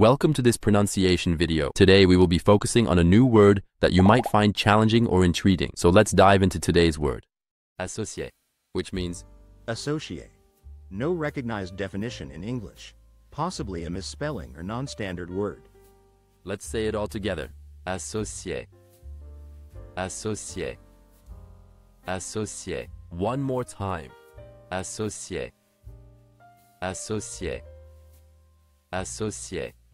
Welcome to this pronunciation video. Today we will be focusing on a new word that you might find challenging or intriguing. So let's dive into today's word. Associé, which means Associate. No recognized definition in English. Possibly a misspelling or non-standard word. Let's say it all together. Associé. Associé. Associé. One more time. Associé. Associé. Associé.